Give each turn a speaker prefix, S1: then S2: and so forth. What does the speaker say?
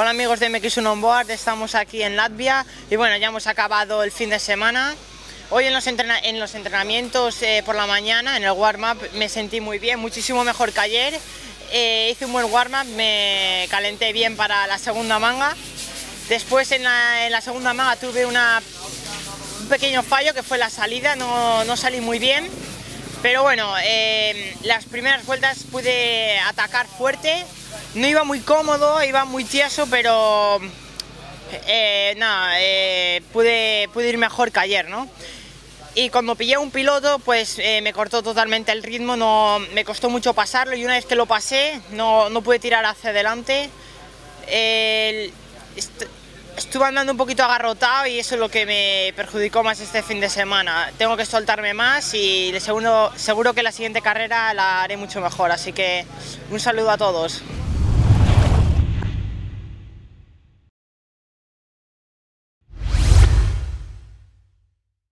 S1: Hola amigos de MX1 Onboard, estamos aquí en Latvia y bueno, ya hemos acabado el fin de semana. Hoy en los, en entrenamientos eh, por la mañana, en el warm-up, me sentí muy bien, muchísimo mejor que ayer. Eh, hice un buen warm-up, me calenté bien para la segunda manga. Después en la, segunda manga tuve un pequeño fallo que fue la salida, no salí muy bien. Pero bueno, eh, las primeras vueltas pude atacar fuerte, no iba muy cómodo, iba muy tieso, pero eh, nada, eh, pude, pude ir mejor que ayer, ¿no? Y cuando pillé un piloto, pues eh, me cortó totalmente el ritmo, no, me costó mucho pasarlo y una vez que lo pasé, no, no pude tirar hacia adelante. Estuve andando un poquito agarrotado y eso es lo que me perjudicó más este fin de semana. Tengo que soltarme más y seguro, seguro que la siguiente carrera la haré mucho mejor, así que un saludo a todos.